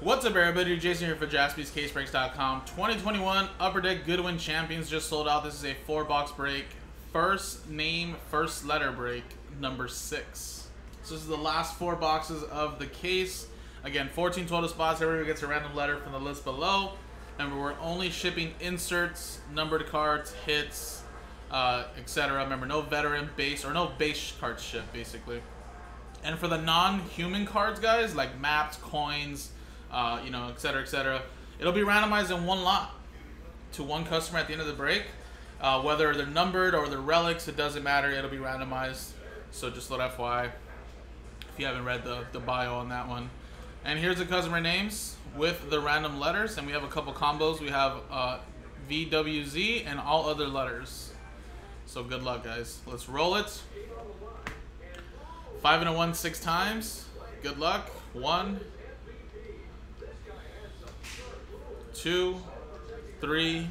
What's up, everybody? Jason here for JaspysCaseBreaks.com. 2021 Upper Deck Goodwin Champions just sold out. This is a four-box break. First name, first letter break, number six. So this is the last four boxes of the case. Again, 14 total spots. Everybody gets a random letter from the list below. Remember, we're only shipping inserts, numbered cards, hits, uh, etc. Remember, no veteran base or no base cards shipped, basically. And for the non-human cards, guys, like maps, coins, uh, you know, et cetera, et cetera. it'll be randomized in one lot to one customer at the end of the break. Uh, whether they're numbered or they're relics, it doesn't matter. It'll be randomized. So just let FYI if you haven't read the, the bio on that one. And here's the customer names with the random letters. And we have a couple combos. We have uh, VWZ and all other letters. So good luck, guys. Let's roll it. Five and a one six times. Good luck. One, two, three,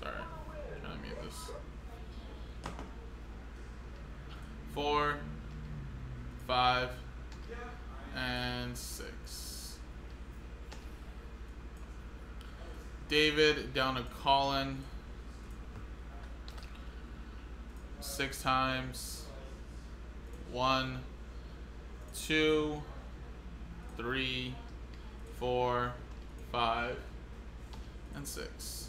sorry, trying to mute this. Four, five, and six. David down to Colin six times. One, two, three, four, five, and six.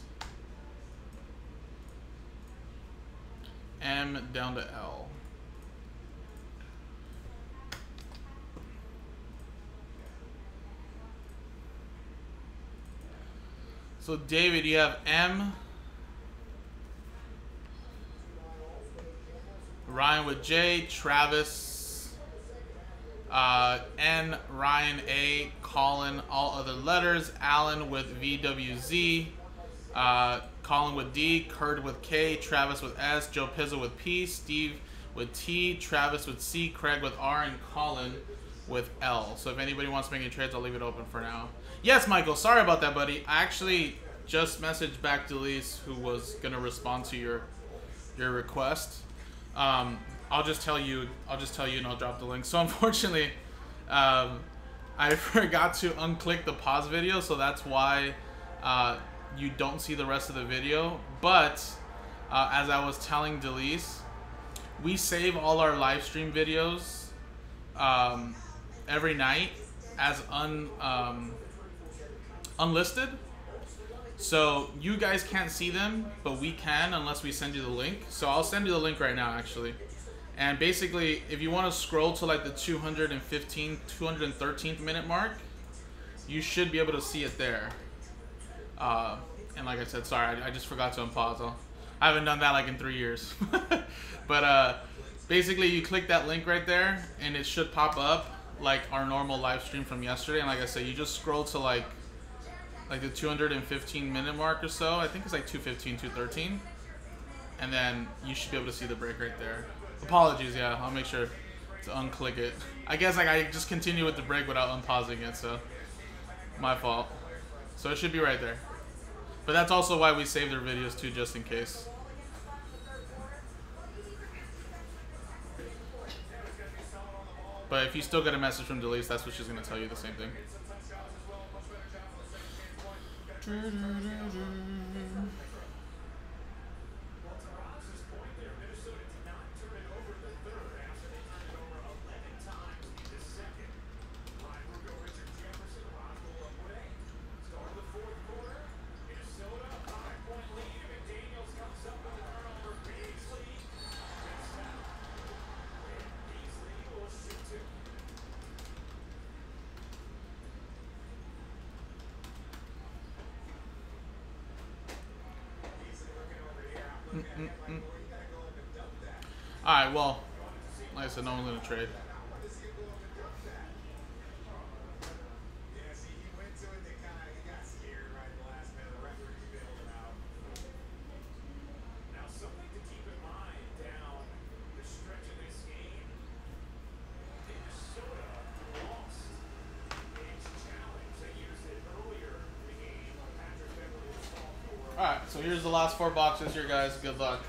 M down to L. So David, you have M. Ryan with J, Travis, uh, N, Ryan A, Colin, all other letters, Alan with VWZ, uh, Colin with D, Kurt with K, Travis with S, Joe Pizza with P, Steve with T, Travis with C, Craig with R, and Colin with L. So if anybody wants to make any trades, I'll leave it open for now. Yes, Michael, sorry about that, buddy. I actually just messaged back to Lise, who was going to respond to your your request. Um, I'll just tell you. I'll just tell you, and I'll drop the link. So unfortunately, um, I forgot to unclick the pause video, so that's why uh, you don't see the rest of the video. But uh, as I was telling Delise, we save all our live stream videos um, every night as un um, unlisted. So you guys can't see them, but we can unless we send you the link. So I'll send you the link right now, actually. And basically, if you want to scroll to like the 215, 213th minute mark, you should be able to see it there. Uh, and like I said, sorry, I, I just forgot to unpause. I haven't done that like in three years. but uh, basically, you click that link right there, and it should pop up like our normal live stream from yesterday. And like I said, you just scroll to like like the 215 minute mark or so. I think it's like 215, 213. And then you should be able to see the break right there. Apologies, yeah, I'll make sure to unclick it. I guess like I just continue with the break without unpausing it, so my fault. So it should be right there. But that's also why we save their videos too, just in case. But if you still get a message from Delise, that's what she's going to tell you the same thing. Mm -mm -mm. Alright, well, like I said, no one's going to trade. Alright, so here's the last four boxes here, guys. Good luck. Uh,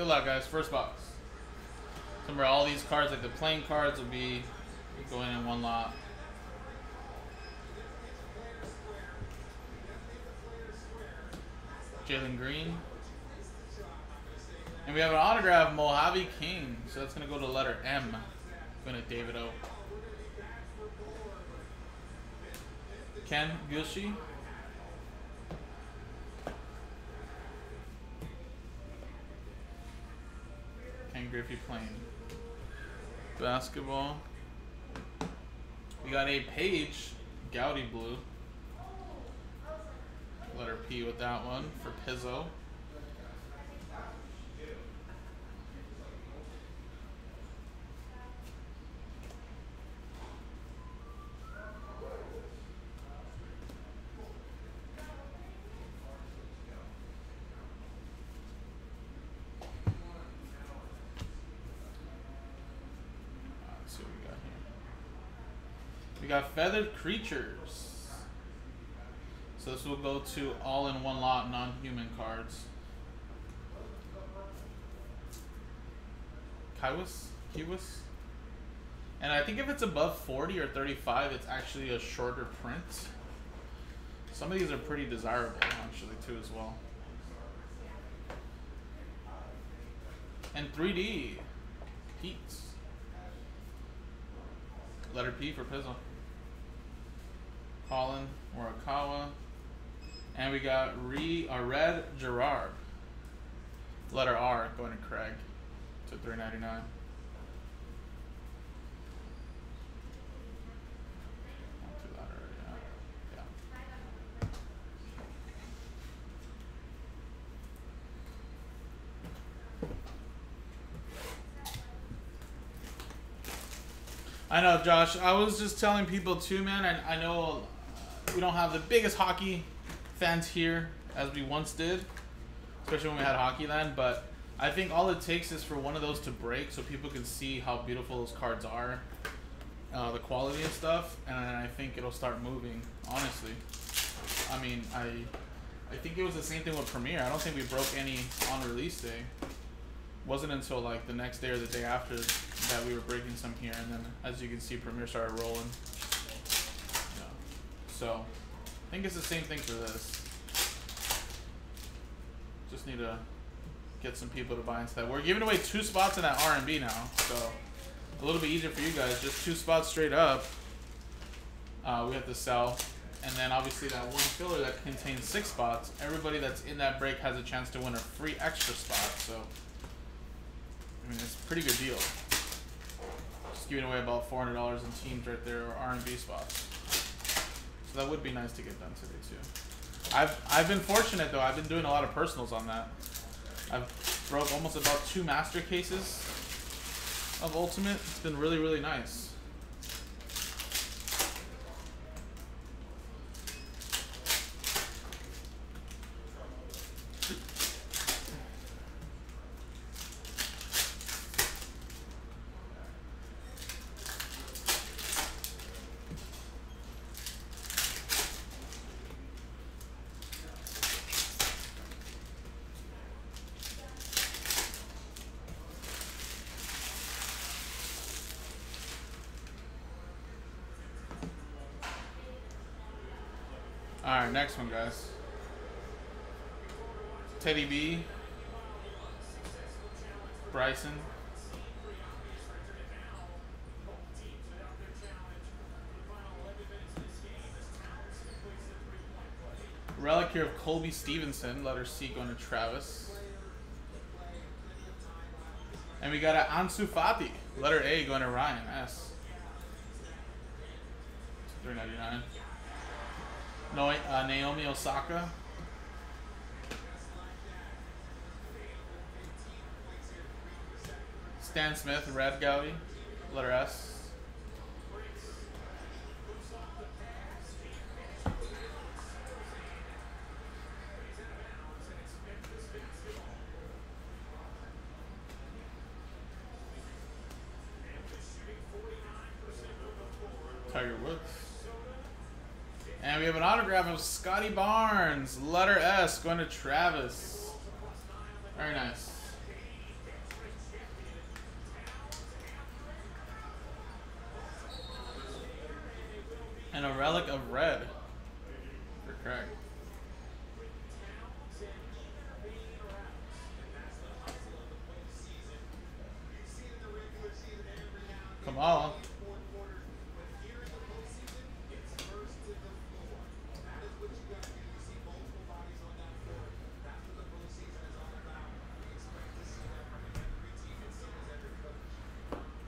Good luck, guys. First box. Remember, all these cards, like the playing cards, will be going in one lot. Jalen Green. And we have an autograph, Mojave King. So that's going to go to letter M. Going to David O. Ken Griffey. Griffey playing basketball. We got a page, Goudey Blue. Letter P with that one for Pizzo. Got feathered creatures. So this will go to all in one lot non-human cards. Kiwis? Kiwis? And I think if it's above 40 or 35, it's actually a shorter print. Some of these are pretty desirable, actually, too, as well. And 3D. Pete's. Letter P for Pizzle. Collin Morikawa. And we got Re, uh, Red Gerard. Letter R going to Craig to 399. I know, Josh. I was just telling people too, man. I, I know we don't have the biggest hockey fans here as we once did, especially when we had Hockeyland. But I think all it takes is for one of those to break, so people can see how beautiful those cards are, uh, the quality and stuff, and I think it'll start moving. Honestly, I mean, I, I think it was the same thing with Premiere. I don't think we broke any on release day. Wasn't until like the next day or the day after that we were breaking some here, and then as you can see, Premiere started rolling. So, I think it's the same thing for this. Just need to get some people to buy into that. We're giving away two spots in that R&B now, so a little bit easier for you guys. Just two spots straight up. Uh, we have to sell. And then obviously that one filler that contains six spots, everybody that's in that break has a chance to win a free extra spot. So, I mean, it's a pretty good deal. Just giving away about $400 in teams right there or R&B spots. So that would be nice to get done today too. I've I've been fortunate though. I've been doing a lot of personals on that. I've broke almost about two master cases of Ultimate. It's been really really nice. Alright, next one, guys. Teddy B. Bryson. Relic here of Colby Stevenson, letter C going to Travis. And we got an Ansu Fati, letter A going to Ryan S. 399. No, uh, Naomi Osaka. Stan Smith, Red Goudey, letter S. Tiger Woods. And we have an autograph of Scottie Barnes, letter S, going to Travis. Very nice. And a relic of red for Craig. Come on.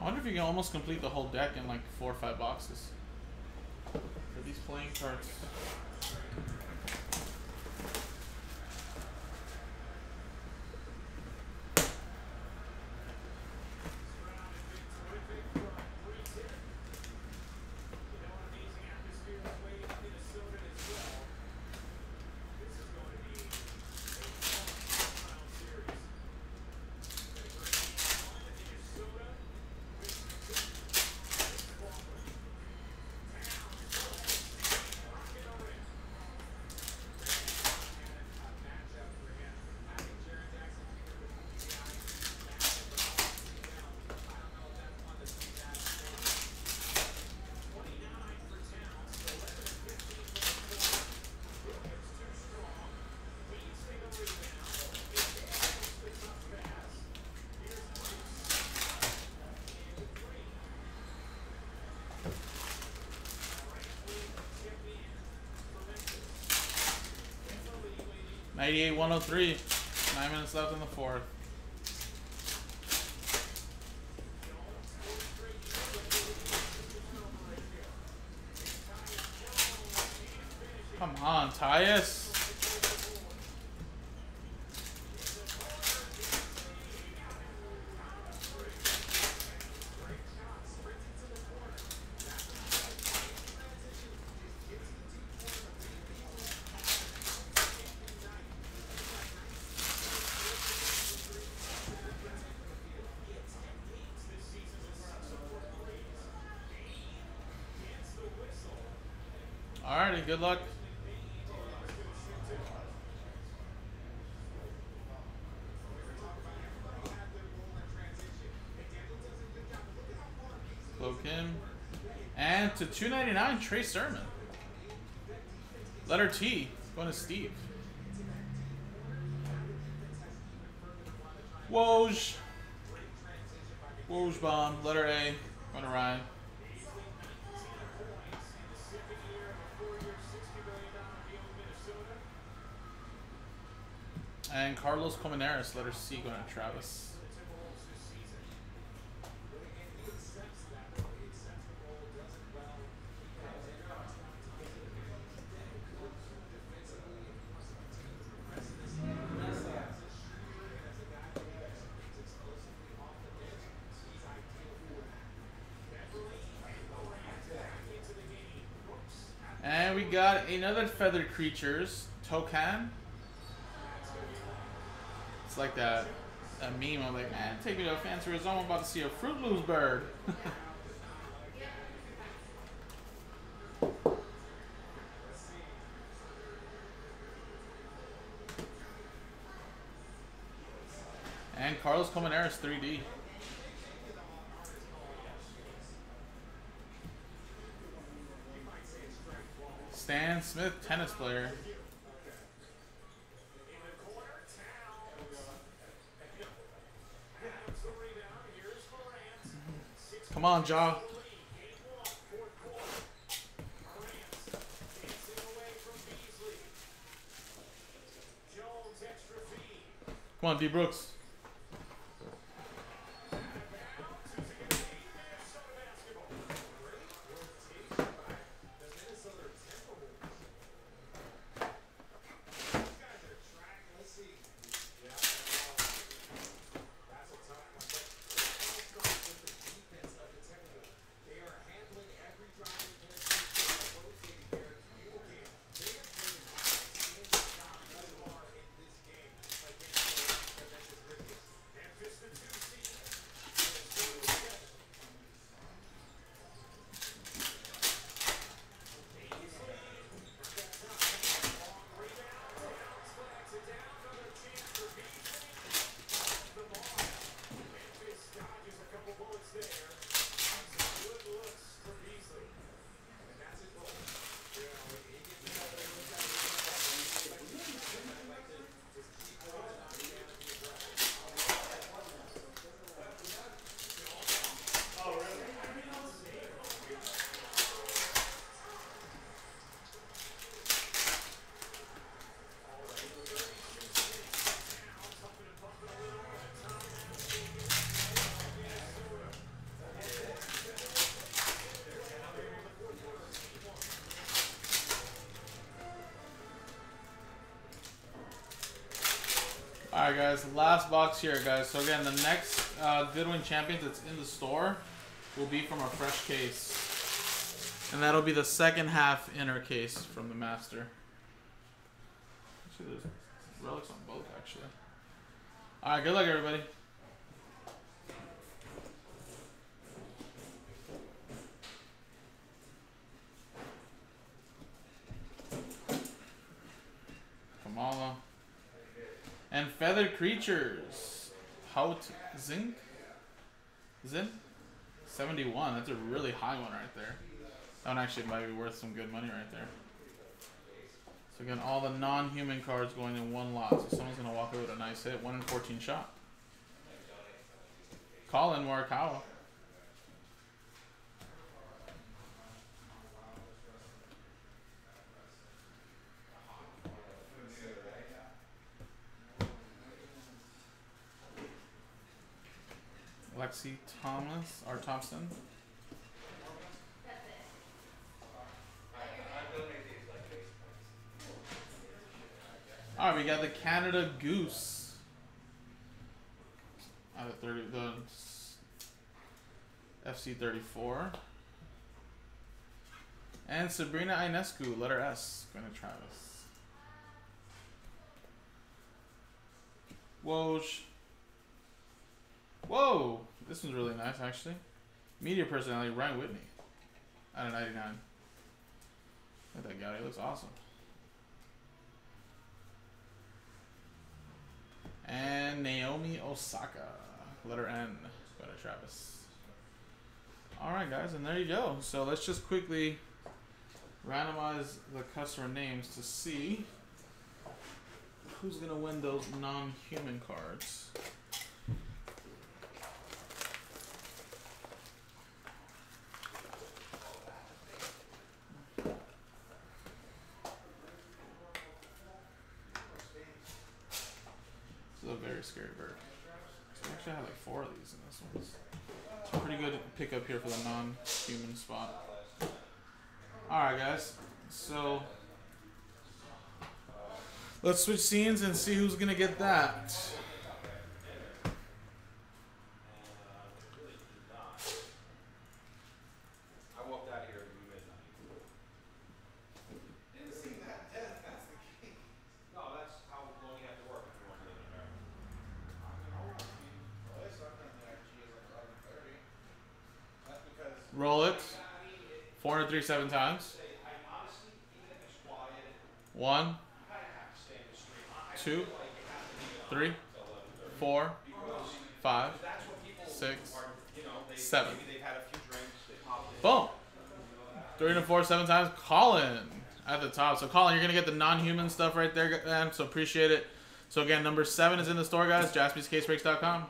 I wonder if you can almost complete the whole deck in like four or five boxes. For these playing cards. Ninety-eight, one hundred three. Nine minutes left in the fourth. Come on, Tyus. Alrighty, good luck. Cloak him. And to 299, Trey Sermon. Letter T, going to Steve. Woj. Woj bomb. Letter A, going to Ryan. And Carlos Colmenares, letter C, going to Travis. And we got another feathered creatures, Toucan. Like that a meme. I'm like, man, take me to a fancy resort. I'm about to see a Fruit Loops bird. and Carlos Colmenares 3D. Stan Smith, tennis player. Come on, Ja. Come on, D Brooks. Alright guys, last box here guys. So again, the next uh, Goodwin Champions that's in the store will be from a fresh case. And that'll be the second half inner case from the Master. Actually, there's relics on both actually. Alright, good luck everybody. Kamala. And Feathered Creatures. Hout Zinc? Zin? 71. That's a really high one right there. That one actually might be worth some good money right there. So again, all the non-human cards going in one lot. So someone's going to walk away with a nice hit. 1 in 14 shot. Collin Morikawa. Lexi Thomas or Thompson. All right, we got the Canada Goose. Out of 30, the FC 34. And Sabrina Ionescu, letter S, going to Travis. Woj. Whoa! This one's really nice, actually. Media personality, Ryan Whitney. Out of 99. Look at that guy. He looks awesome. And Naomi Osaka. Letter N. Go to Travis. Alright, guys. And there you go. So let's just quickly randomize the customer names to see who's going to win those non-human cards. very scary bird. So we actually have like four of these in this one. It's a pickup here for the non-human spot. Alright guys, so let's switch scenes and see who's gonna get that. 437 times. One, two, three, four, five, six, seven. Boom. Three to four, seven times. Colin at the top. So Colin, you're gonna get the non-human stuff right there, man. So appreciate it. So again, number seven is in the store, guys. JaspysCaseBreaks.com.